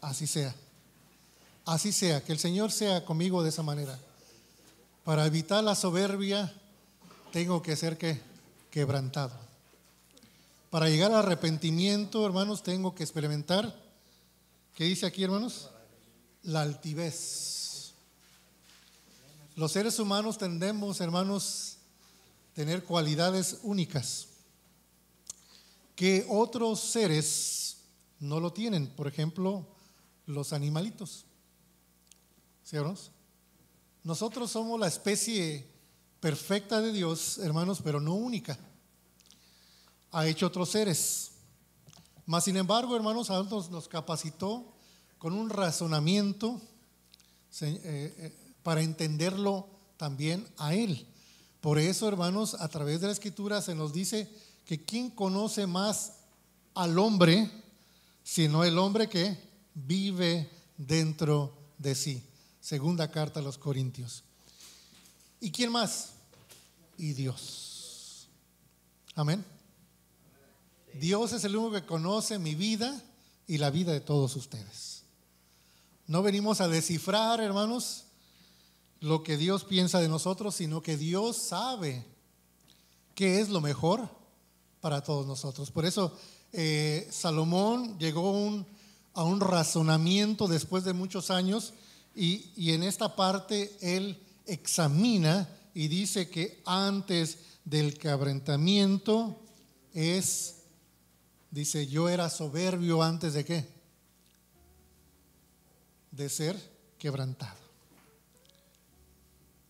Así sea. Así sea, que el Señor sea conmigo de esa manera. Para evitar la soberbia, tengo que ser que quebrantado. Para llegar al arrepentimiento, hermanos, tengo que experimentar, ¿qué dice aquí, hermanos? La altivez. Los seres humanos tendemos, hermanos, tener cualidades únicas que otros seres no lo tienen. Por ejemplo, los animalitos. ¿Sí? Nosotros somos la especie perfecta de Dios, hermanos, pero no única. Ha hecho otros seres. Mas, sin embargo, hermanos, a nosotros nos capacitó con un razonamiento eh, eh, para entenderlo también a Él. Por eso, hermanos, a través de la escritura se nos dice que quién conoce más al hombre, sino el hombre que vive dentro de sí. Segunda carta a los Corintios. ¿Y quién más? Y Dios. Amén. Dios es el único que conoce mi vida y la vida de todos ustedes. No venimos a descifrar, hermanos, lo que Dios piensa de nosotros, sino que Dios sabe qué es lo mejor para todos nosotros. Por eso eh, Salomón llegó a un razonamiento después de muchos años y, y en esta parte él examina y dice que antes del quebrantamiento es, dice, yo era soberbio antes de qué? De ser quebrantado.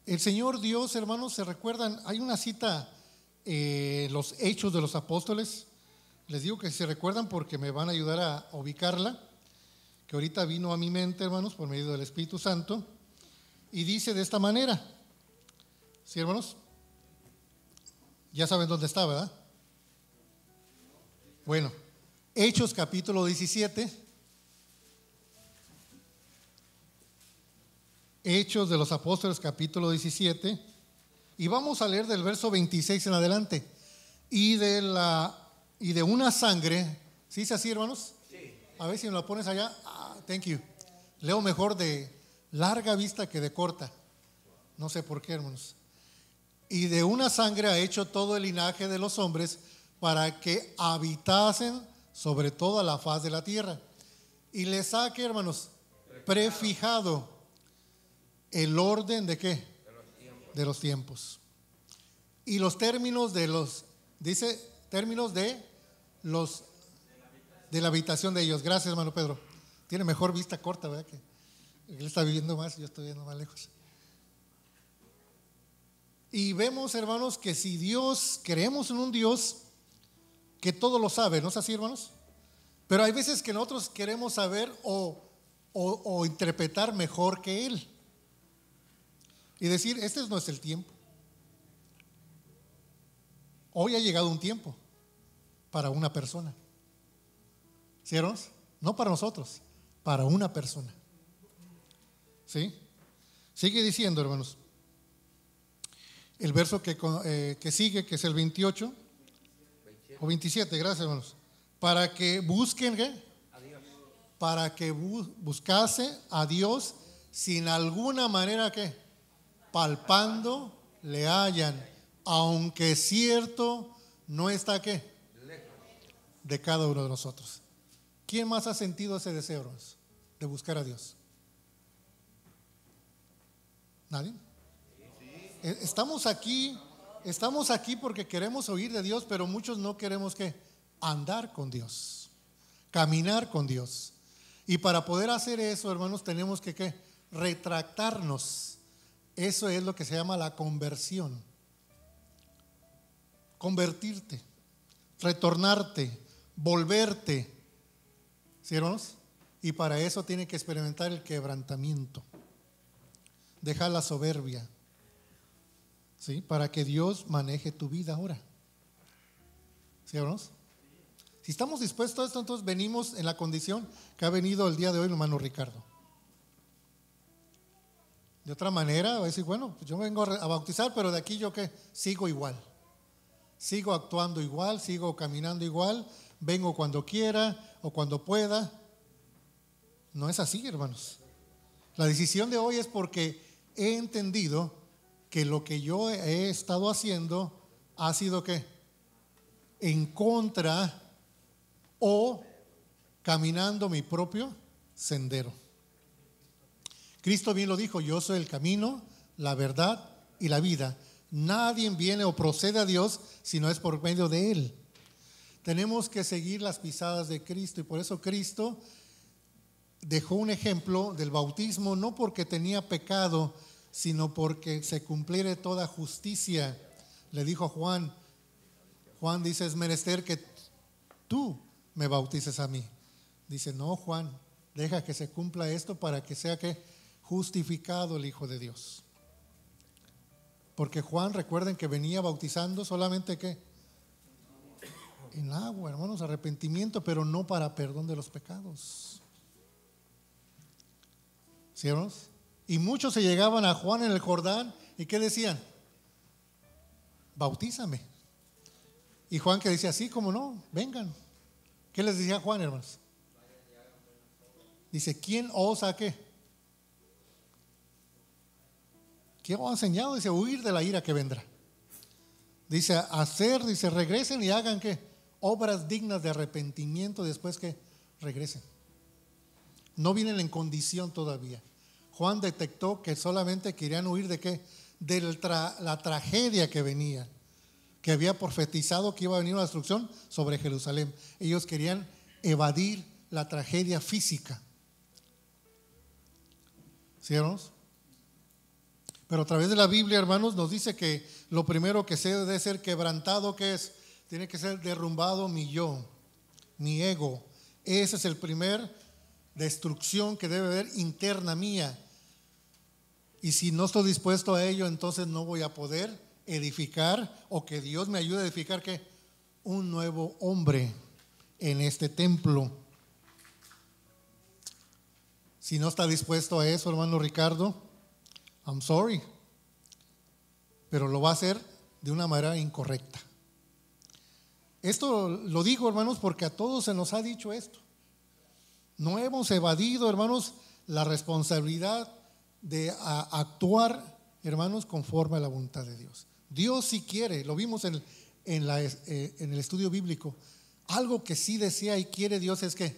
El Señor Dios, hermanos, se recuerdan, hay una cita, eh, los hechos de los apóstoles, les digo que se recuerdan porque me van a ayudar a ubicarla, que ahorita vino a mi mente, hermanos, por medio del Espíritu Santo, y dice de esta manera, ¿sí, hermanos? Ya saben dónde está, ¿verdad? Bueno, Hechos capítulo 17 Hechos de los Apóstoles capítulo 17 y vamos a leer del verso 26 en adelante. Y de la y de una sangre, ¿sí es así, hermanos? A ver si me lo pones allá. Ah, thank you. Leo mejor de larga vista que de corta. No sé por qué, hermanos. Y de una sangre ha hecho todo el linaje de los hombres para que habitasen sobre toda la faz de la tierra. Y les saque, hermanos, prefijado el orden de qué? De los tiempos. Y los términos de los, dice, términos de los, de la habitación de ellos. Gracias, hermano Pedro. Tiene mejor vista corta, ¿verdad? Que él está viviendo más, yo estoy viendo más lejos. Y vemos, hermanos, que si Dios, creemos en un Dios que todo lo sabe, ¿no es así, hermanos? Pero hay veces que nosotros queremos saber o, o interpretar mejor que Él y decir, este no es el tiempo. Hoy ha llegado un tiempo para una persona. ¿Sí, No para nosotros, para una persona. ¿Sí? Sigue diciendo, hermanos. El verso que, eh, que sigue, que es el 28 o 27, gracias, hermanos. Para que busquen, ¿qué? Para que buscase a Dios sin alguna manera que palpando le hallan, aunque cierto no está qué de cada uno de nosotros. ¿Quién más ha sentido ese deseo de buscar a Dios? ¿Nadie? Eh, estamos aquí, estamos aquí porque queremos oír de Dios, pero muchos no queremos que andar con Dios, caminar con Dios. Y para poder hacer eso, hermanos, tenemos que ¿qué? retractarnos eso es lo que se llama la conversión. Convertirte, retornarte, volverte. ¿Sí? Y para eso tiene que experimentar el quebrantamiento. Dejar la soberbia. ¿Sí? Para que Dios maneje tu vida ahora. ¿Sí? Si estamos dispuestos a esto, entonces venimos en la condición que ha venido el día de hoy el hermano Ricardo. De otra manera, va a decir, bueno, pues yo vengo a bautizar, pero de aquí yo que sigo igual. Sigo actuando igual, sigo caminando igual, vengo cuando quiera o cuando pueda. No es así, hermanos. La decisión de hoy es porque he entendido que lo que yo he estado haciendo ha sido que en contra o caminando mi propio sendero. Cristo bien lo dijo, yo soy el camino, la verdad y la vida. Nadie viene o procede a Dios si no es por medio de Él. Tenemos que seguir las pisadas de Cristo y por eso Cristo dejó un ejemplo del bautismo no porque tenía pecado, sino porque se cumpliera toda justicia. Le dijo a Juan, Juan dice, es menester que tú me bautices a mí. Dice, no, Juan, deja que se cumpla esto para que sea que justificado el Hijo de Dios. Porque Juan, recuerden que venía bautizando solamente que en agua, hermanos, arrepentimiento, pero no para perdón de los pecados. ¿Sí, hermanos? Y muchos se llegaban a Juan en el Jordán y ¿qué decían? Bautízame. Y Juan que decía, sí, como no, vengan. ¿Qué les decía Juan, hermanos? Dice, ¿quién osa qué? ¿Qué os ha enseñado? Dice, huir de la ira que vendrá. Dice, hacer, dice, regresen y hagan que obras dignas de arrepentimiento después que regresen. No vienen en condición todavía. Juan detectó que solamente querían huir de qué? De la tragedia que venía, que había profetizado que iba a venir una destrucción sobre Jerusalén. Ellos querían evadir la tragedia física. ¿Sí, pero a través de la Biblia, hermanos, nos dice que lo primero que se debe ser quebrantado, que es, tiene que ser derrumbado mi yo, mi ego. Ese es el primer destrucción que debe haber interna mía. Y si no estoy dispuesto a ello, entonces no voy a poder edificar o que Dios me ayude a edificar que un nuevo hombre en este templo. Si no está dispuesto a eso, hermano Ricardo, I'm sorry, pero lo va a hacer de una manera incorrecta. Esto lo digo, hermanos, porque a todos se nos ha dicho esto. No hemos evadido, hermanos, la responsabilidad de actuar, hermanos, conforme a la voluntad de Dios. Dios sí quiere, lo vimos eh, en el estudio bíblico, algo que sí desea y quiere Dios es que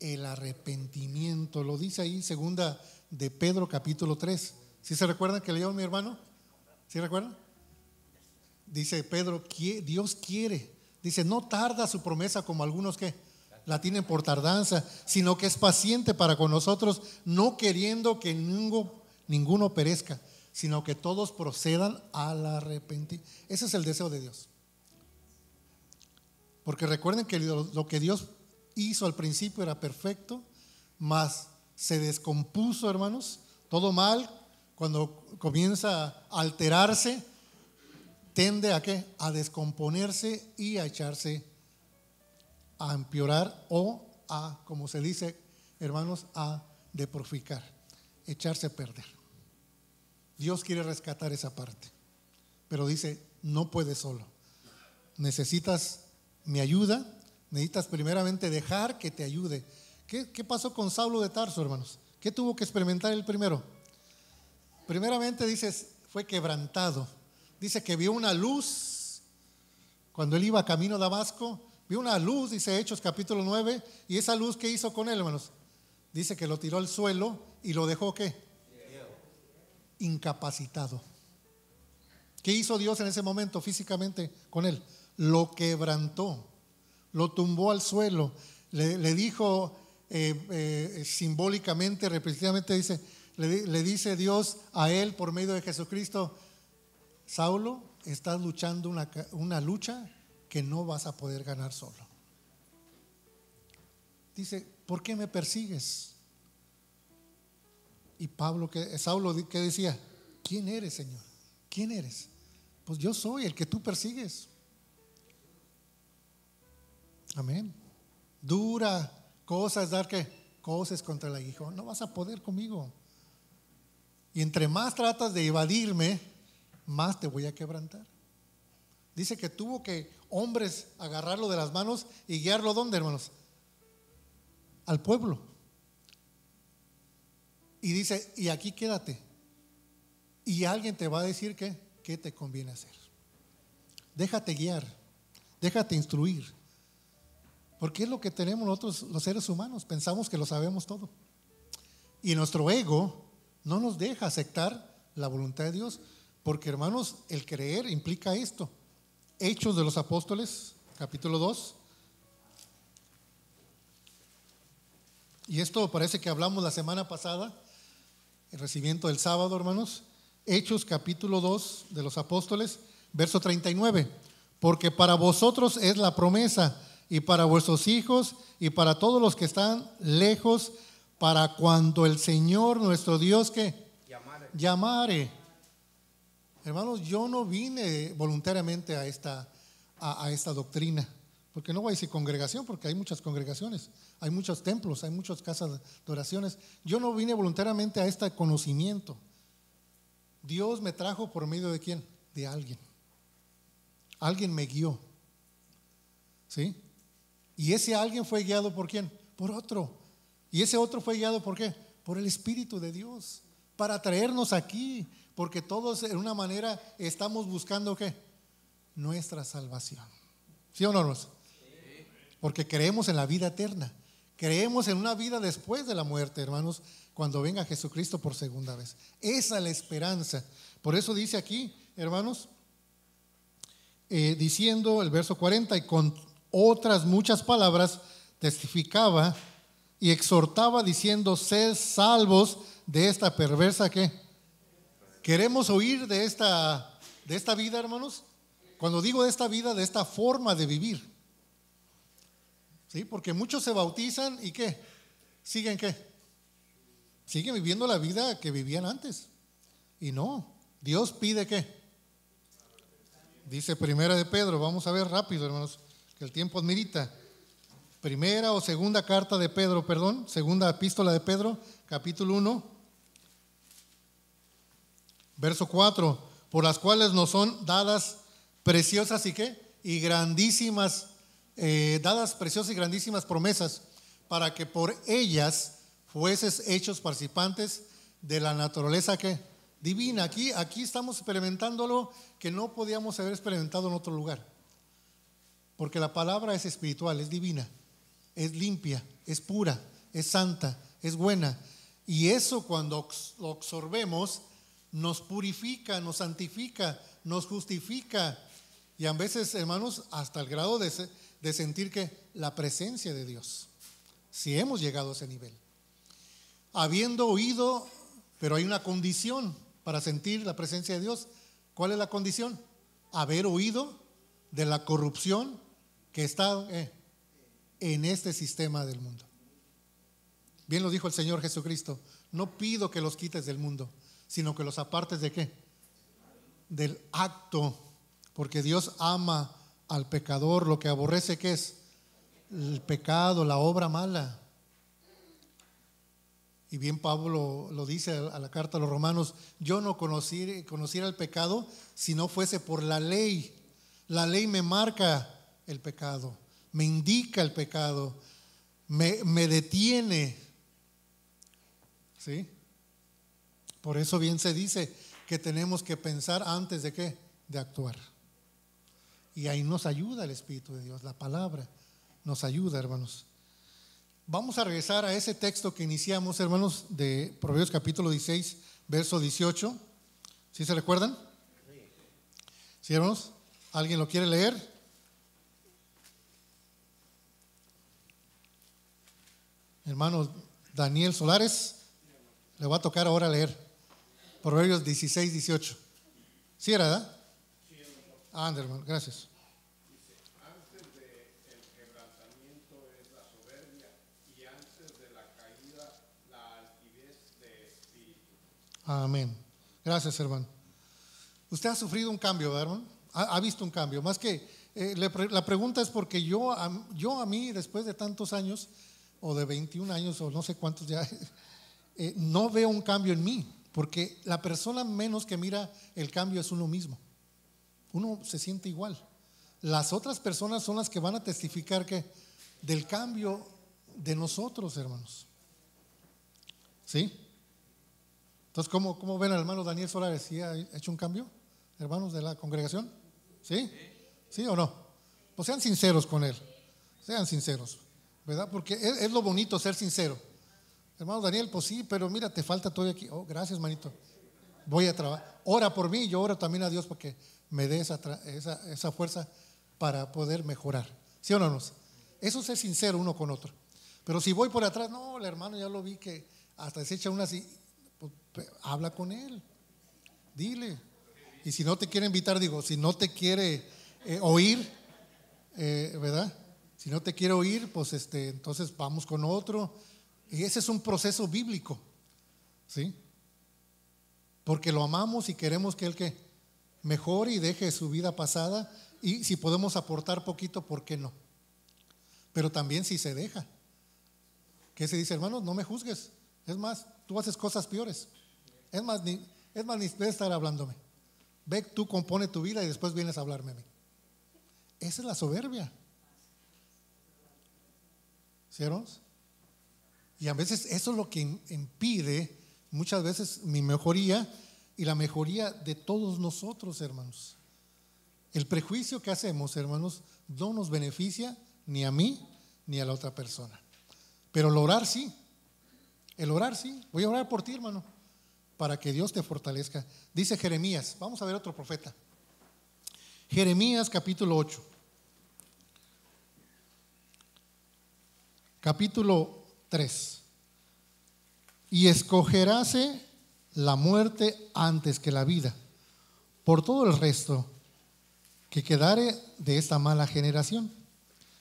el arrepentimiento, lo dice ahí segunda de Pedro capítulo 3. ¿Sí se recuerdan que leyó mi hermano? ¿Sí recuerdan? Dice Pedro, Dios quiere. Dice, no tarda su promesa como algunos que la tienen por tardanza, sino que es paciente para con nosotros, no queriendo que ninguno, ninguno perezca, sino que todos procedan al arrepentimiento. Ese es el deseo de Dios. Porque recuerden que lo que Dios hizo al principio era perfecto, mas se descompuso, hermanos, todo mal, cuando comienza a alterarse, tende a qué? A descomponerse y a echarse a empeorar o a, como se dice, hermanos, a deproficar, echarse a perder. Dios quiere rescatar esa parte, pero dice, no puedes solo. Necesitas mi ayuda, necesitas primeramente dejar que te ayude. ¿Qué, pasó con Saulo de Tarso, hermanos? ¿Qué tuvo que experimentar el primero? Primeramente dice, fue quebrantado. Dice que vio una luz cuando él iba camino a Damasco. Vio una luz, dice Hechos capítulo 9. Y esa luz, ¿qué hizo con él, hermanos? Dice que lo tiró al suelo y lo dejó qué? Incapacitado. ¿Qué hizo Dios en ese momento físicamente con él? Lo quebrantó, lo tumbó al suelo, le, dijo eh, eh, simbólicamente, repetitivamente, dice, le, dice Dios a él por medio de Jesucristo, Saulo, estás luchando una, una lucha que no vas a poder ganar solo. Dice, ¿por qué me persigues? Y Pablo, que, Saulo, ¿qué decía? ¿Quién eres, Señor? ¿Quién eres? Pues yo soy el que tú persigues. Amén. Dura cosa es dar que cosas contra el hijo. No vas a poder conmigo. Y entre más tratas de evadirme, más te voy a quebrantar. Dice que tuvo que hombres agarrarlo de las manos y guiarlo ¿dónde, hermanos? Al pueblo. y dice, y aquí quédate. Y alguien te va a decir que, qué te conviene hacer. Déjate guiar, déjate instruir. Porque es lo que tenemos nosotros los seres humanos, pensamos que lo sabemos todo. Y nuestro ego no nos deja aceptar la voluntad de Dios, porque hermanos, el creer implica esto. Hechos de los Apóstoles, capítulo 2. Y esto parece que hablamos la semana pasada, el recibimiento del sábado, hermanos. Hechos capítulo 2 de los Apóstoles, verso 39. Porque para vosotros es la promesa y para vuestros hijos y para todos los que están lejos, para cuando el Señor nuestro Dios que llamare. llamare. Hermanos, yo no vine voluntariamente a esta, a, esta doctrina, porque no voy a decir congregación, porque hay muchas congregaciones, hay muchos templos, hay muchas casas de oraciones. Yo no vine voluntariamente a este conocimiento. Dios me trajo por medio de quién? De alguien. Alguien me guió. ¿Sí? Y ese alguien fue guiado por quién? Por otro. Y ese otro fue guiado por qué? Por el Espíritu de Dios. Para traernos aquí. Porque todos en una manera estamos buscando qué? Nuestra salvación. ¿Sí o no, Porque creemos en la vida eterna. Creemos en una vida después de la muerte, hermanos, cuando venga Jesucristo por segunda vez. Esa es la esperanza. Por eso dice aquí, hermanos, eh, diciendo el verso 40, y con otras muchas palabras testificaba y exhortaba diciendo, sed salvos de esta perversa que queremos oír de esta, de esta vida, hermanos. Cuando digo de esta vida, de esta forma de vivir. ¿Sí? Porque muchos se bautizan y qué? ¿Siguen qué? Siguen viviendo la vida que vivían antes. Y no, Dios pide qué? Dice primera de Pedro, vamos a ver rápido, hermanos que el tiempo admirita. Primera o segunda carta de Pedro, perdón, segunda epístola de Pedro, capítulo 1, verso 4, por las cuales nos son dadas preciosas y qué? Y grandísimas, eh, dadas preciosas y grandísimas promesas, para que por ellas fueses hechos participantes de la naturaleza que divina. Aquí, aquí estamos experimentándolo que no podíamos haber experimentado en otro lugar. Porque la palabra es espiritual, es divina, es limpia, es pura, es santa, es buena. Y eso cuando lo absorbemos nos purifica, nos santifica, nos justifica. Y a veces, hermanos, hasta el grado de, sentir que la presencia de Dios, si hemos llegado a ese nivel. Habiendo oído, pero hay una condición para sentir la presencia de Dios. ¿Cuál es la condición? Haber oído de la corrupción que está eh, en este sistema del mundo. Bien lo dijo el Señor Jesucristo, no pido que los quites del mundo, sino que los apartes de qué? Del acto, porque Dios ama al pecador, lo que aborrece que es el pecado, la obra mala. Y bien Pablo lo dice a la carta a los romanos, yo no conociera el pecado si no fuese por la ley. La ley me marca el pecado, me indica el pecado, me, me detiene. ¿Sí? Por eso bien se dice que tenemos que pensar antes de qué? De actuar. Y ahí nos ayuda el Espíritu de Dios, la palabra nos ayuda, hermanos. Vamos a regresar a ese texto que iniciamos, hermanos, de Proverbios capítulo 16, verso 18. ¿Sí se recuerdan? ¿Sí, hermanos? ¿Alguien lo quiere leer? hermano Daniel Solares, le va a tocar ahora leer Proverbios 16, 18. ¿Sí era, verdad? Sí, ah, hermano, gracias. Amén. Gracias, hermano. Usted ha sufrido un cambio, ¿verdad, hermano? Ha, visto un cambio. Más que eh, la pregunta es porque yo, yo a mí, después de tantos años, o de 21 años o no sé cuántos ya, eh, no veo un cambio en mí, porque la persona menos que mira el cambio es uno mismo. Uno se siente igual. Las otras personas son las que van a testificar que del cambio de nosotros, hermanos. ¿Sí? Entonces, ¿cómo, cómo ven al hermano Daniel Solares? ¿Sí ha hecho un cambio, hermanos de la congregación? ¿Sí? ¿Sí o no? Pues sean sinceros con él. Sean sinceros, ¿verdad? Porque es, es lo bonito ser sincero. Hermano Daniel, pues sí, pero mira, te falta todavía aquí. Oh, gracias, manito. Voy a trabajar. Ora por mí, yo oro también a Dios porque me dé esa, fuerza para poder mejorar. ¿Sí o no? Eso es ser sincero uno con otro. Pero si voy por atrás, no, el hermano ya lo vi que hasta se echa una así, pues, habla con él, dile. Y si no te quiere invitar, digo, si no te quiere eh, oír, eh, ¿verdad? Si no te quiere oír, pues este, entonces vamos con otro. Y ese es un proceso bíblico, ¿sí? Porque lo amamos y queremos que él que mejore y deje su vida pasada. Y si podemos aportar poquito, ¿por qué no? Pero también si se deja. ¿Qué se dice, hermano? No me juzgues. Es más, tú haces cosas peores. Es más, ni, es más, ni debes estar hablándome. Ve, tú compone tu vida y después vienes a hablarme a mí. Esa es la soberbia. ¿Ciertos? Y a veces eso es lo que impide muchas veces mi mejoría y la mejoría de todos nosotros, hermanos. El prejuicio que hacemos, hermanos, no nos beneficia ni a mí ni a la otra persona. Pero el orar sí. El orar sí. Voy a orar por ti, hermano, para que Dios te fortalezca. Dice Jeremías. Vamos a ver otro profeta. Jeremías capítulo 8. Capítulo 3. Y escogeráse la muerte antes que la vida, por todo el resto que quedare de esta mala generación.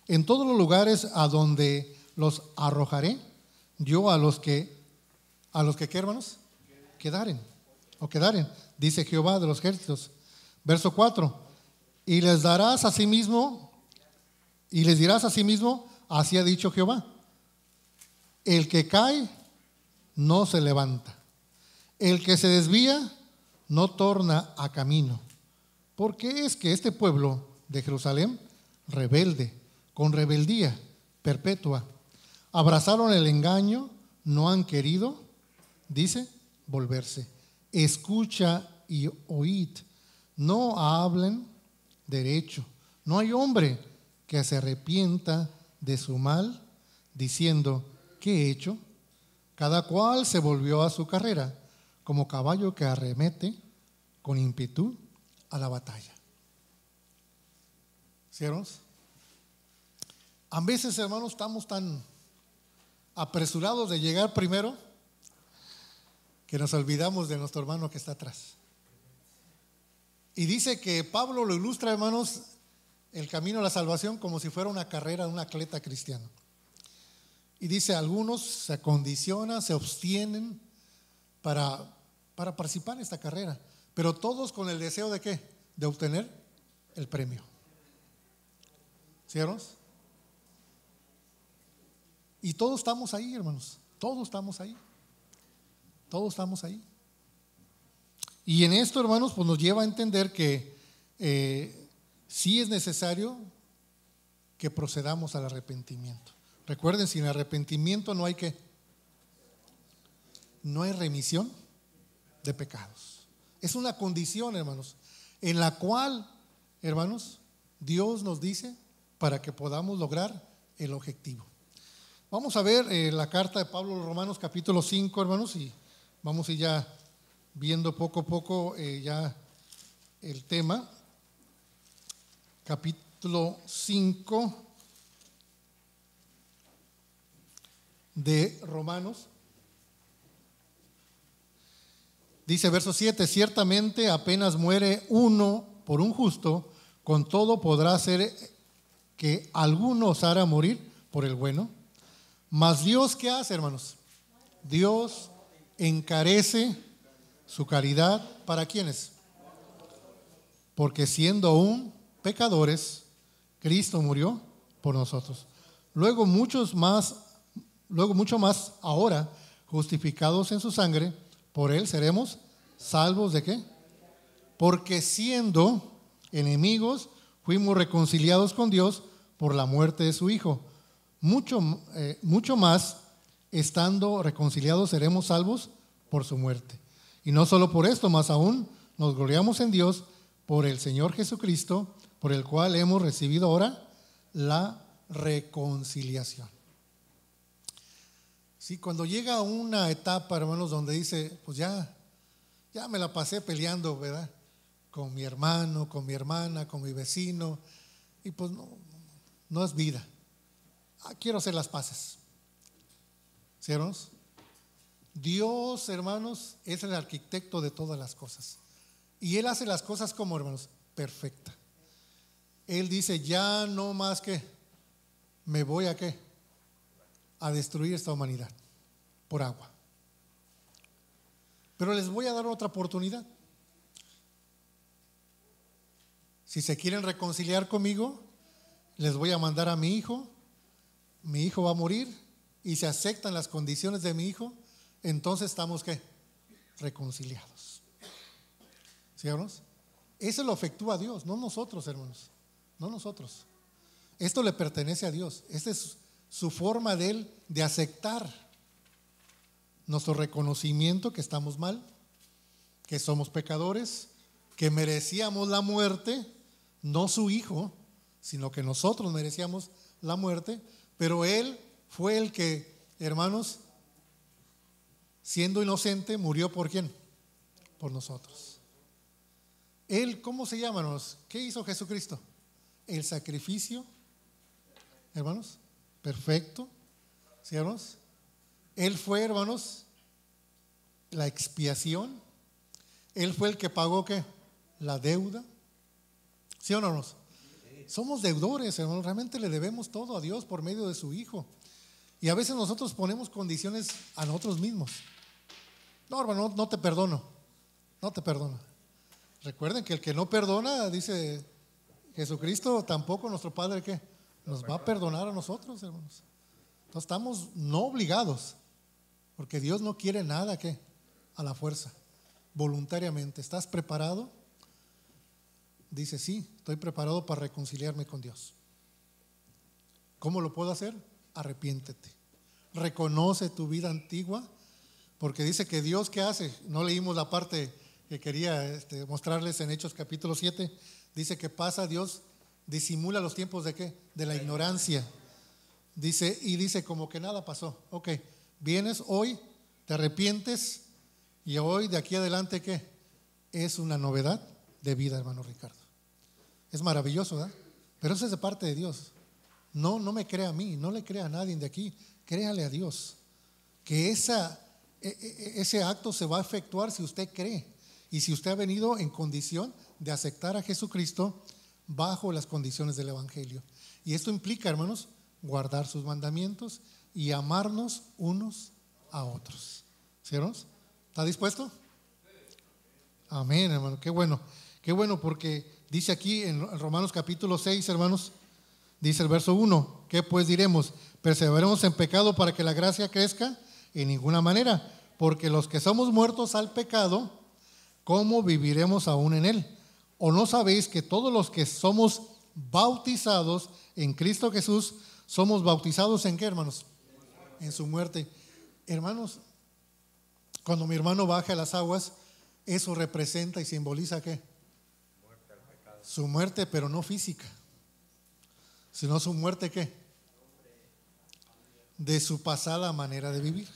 En todos los lugares a donde los arrojaré, yo a los que, a los que, ¿qué hermanos? Quedaren, o quedaren, dice Jehová de los ejércitos. Verso 4, y les darás a sí mismo, y les dirás a sí mismo, así ha dicho Jehová, el que cae no se levanta, el que se desvía no torna a camino. Porque es que este pueblo de Jerusalén, rebelde, con rebeldía perpetua, abrazaron el engaño, no han querido, dice, volverse. Escucha y oíd, no hablen derecho. No hay hombre que se arrepienta de su mal, diciendo, ¿qué he hecho? Cada cual se volvió a su carrera, como caballo que arremete con ímpetu a la batalla. ¿Cierros? A veces, hermanos, estamos tan apresurados de llegar primero que nos olvidamos de nuestro hermano que está atrás. Y dice que Pablo lo ilustra, hermanos, el camino a la salvación como si fuera una carrera de un atleta cristiano. Y dice, algunos se acondicionan, se abstienen para, para participar en esta carrera, pero todos con el deseo de qué? De obtener el premio. ¿Cierros? Y todos estamos ahí, hermanos. Todos estamos ahí. Todos estamos ahí. Y en esto, hermanos, pues nos lleva a entender que eh, sí es necesario que procedamos al arrepentimiento. Recuerden, sin arrepentimiento no hay que, no hay remisión de pecados. Es una condición, hermanos, en la cual, hermanos, Dios nos dice para que podamos lograr el objetivo. Vamos a ver eh, la carta de Pablo a los Romanos capítulo 5, hermanos, y vamos a ir ya viendo poco a poco eh, ya el tema. Capítulo 5 de Romanos. Dice verso 7, ciertamente apenas muere uno por un justo, con todo podrá ser que alguno osara morir por el bueno. Mas Dios, ¿qué hace, hermanos? Dios encarece su caridad para quienes. Porque siendo aún pecadores, Cristo murió por nosotros. Luego muchos más, luego mucho más ahora, justificados en su sangre, por él seremos salvos de qué? Porque siendo enemigos, fuimos reconciliados con Dios por la muerte de su Hijo mucho, eh, mucho más, estando reconciliados, seremos salvos por su muerte. Y no solo por esto, más aún nos gloriamos en Dios por el Señor Jesucristo, por el cual hemos recibido ahora la reconciliación. Sí, cuando llega una etapa, hermanos, donde dice, pues ya, ya me la pasé peleando, ¿verdad? Con mi hermano, con mi hermana, con mi vecino, y pues no, no es vida. Ah, quiero hacer las paces. ¿Sí, hermanos? Dios, hermanos, es el arquitecto de todas las cosas. Y Él hace las cosas como, hermanos, perfecta. Él dice, ya no más que me voy a qué? A destruir esta humanidad por agua. Pero les voy a dar otra oportunidad. Si se quieren reconciliar conmigo, les voy a mandar a mi hijo. Mi hijo va a morir y se aceptan las condiciones de mi hijo, entonces estamos qué? Reconciliados. ¿Sí, hermanos? Eso lo efectúa Dios, no nosotros, hermanos. No nosotros. Esto le pertenece a Dios. Esta es su forma de él de aceptar nuestro reconocimiento que estamos mal, que somos pecadores, que merecíamos la muerte, no su hijo, sino que nosotros merecíamos la muerte, pero él fue el que, hermanos, siendo inocente, murió por quién? Por nosotros. Él, ¿cómo se llama? ¿Qué hizo Jesucristo? El sacrificio, hermanos, perfecto, ¿sí, hermanos? Él fue, hermanos, la expiación. Él fue el que pagó qué? La deuda. ¿Sí o no? Hermanos? Somos deudores, hermanos. Realmente le debemos todo a Dios por medio de su Hijo. Y a veces nosotros ponemos condiciones a nosotros mismos. No, hermano, no, te perdono. No te perdono. Recuerden que el que no perdona, dice Jesucristo, tampoco nuestro Padre que nos va a perdonar a nosotros, hermanos. Entonces estamos no obligados, porque Dios no quiere nada que a la fuerza, voluntariamente. ¿Estás preparado? Dice, sí, estoy preparado para reconciliarme con Dios. ¿Cómo lo puedo hacer? Arrepiéntete. Reconoce tu vida antigua, porque dice que Dios, ¿qué hace? No leímos la parte que quería este, mostrarles en Hechos capítulo 7. Dice que pasa Dios, disimula los tiempos de qué? De la ignorancia. Dice, y dice como que nada pasó. Ok, vienes hoy, te arrepientes y hoy de aquí adelante qué? Es una novedad de vida, hermano Ricardo. Es maravilloso, ¿verdad? Pero eso es de parte de Dios. No, no me crea a mí, no le crea a nadie de aquí, créale a Dios. Que esa, e, e, e, ese acto se va a efectuar si usted cree y si usted ha venido en condición de aceptar a Jesucristo bajo las condiciones del Evangelio. Y esto implica, hermanos, guardar sus mandamientos y amarnos unos a otros. ¿Ciertos? ¿Está dispuesto? Amén, hermano. Qué bueno. Qué bueno porque dice aquí en Romanos capítulo 6, hermanos, dice el verso 1, ¿qué pues diremos? ¿Perseveremos en pecado para que la gracia crezca? En ninguna manera, porque los que somos muertos al pecado, ¿cómo viviremos aún en él? ¿O no sabéis que todos los que somos bautizados en Cristo Jesús, somos bautizados en qué, hermanos? En su muerte. Hermanos, cuando mi hermano baja a las aguas, eso representa y simboliza qué? Su muerte, pero no física, sino su muerte qué? De su pasada manera de vivir,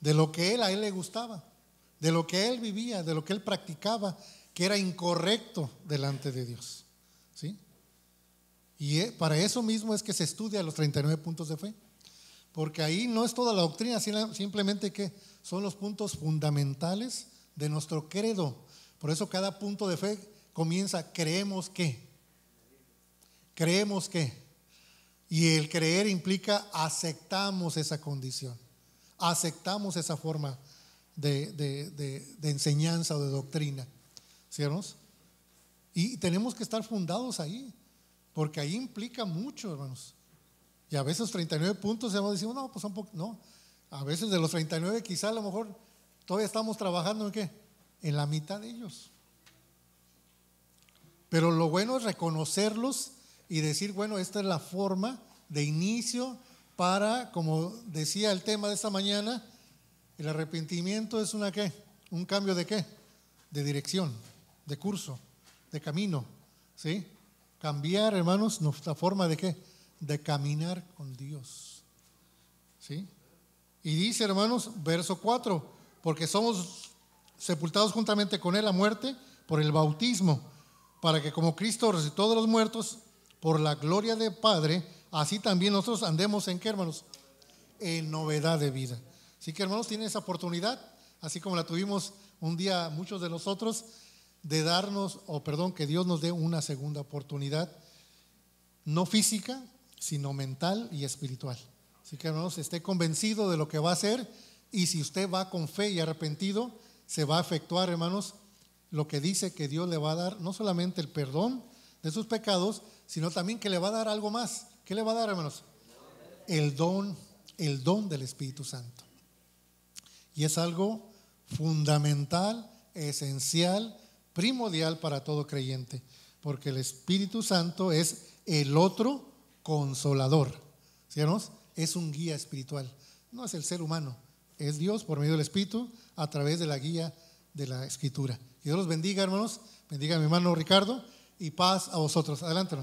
de lo que él a él le gustaba, de lo que él vivía, de lo que él practicaba, que era incorrecto delante de Dios. ¿Sí? Y eh, para eso mismo es que se estudia los 39 puntos de fe. Porque ahí no es toda la doctrina, simplemente que son los puntos fundamentales de nuestro credo. Por eso cada punto de fe comienza, creemos que. Creemos que. Y el creer implica aceptamos esa condición, aceptamos esa forma de, de enseñanza o de doctrina. ¿Ciertos? Y tenemos que estar fundados ahí, porque ahí implica mucho, hermanos. Y a veces 39 puntos, decimos, no, pues un poco, no. A veces de los 39 quizá a lo mejor todavía estamos trabajando en qué? En la mitad de ellos. Pero lo bueno es reconocerlos y decir, bueno, esta es la forma de inicio para, como decía el tema de esta mañana, el arrepentimiento es una qué? un cambio de qué? De dirección, de curso, de camino, ¿sí? Cambiar, hermanos, nuestra forma de qué? De caminar con Dios, ¿sí? Y dice, hermanos, verso 4, porque somos sepultados juntamente con Él a muerte por el bautismo, para que como Cristo resucitó de los muertos por la gloria del Padre, así también nosotros andemos en qué, hermanos? En novedad de vida. Así que, hermanos, tienen esa oportunidad, así como la tuvimos un día muchos de nosotros, de darnos, o perdón, que Dios nos dé una segunda oportunidad, no física, sino mental y espiritual. Así que, hermanos, esté convencido de lo que va a hacer y si usted va con fe y arrepentido, se va a efectuar, hermanos, lo que dice que Dios le va a dar, no solamente el perdón de sus pecados, sino también que le va a dar algo más. ¿Qué le va a dar, hermanos? El don, el don del Espíritu Santo. Y es algo fundamental, esencial, primordial para todo creyente, porque el Espíritu Santo es el otro consolador. ¿Sí, Es un guía espiritual. No es el ser humano, es Dios por medio del Espíritu a través de la guía de la Escritura. Dios los bendiga, hermanos. Bendiga a mi hermano Ricardo y paz a vosotros. Adelante.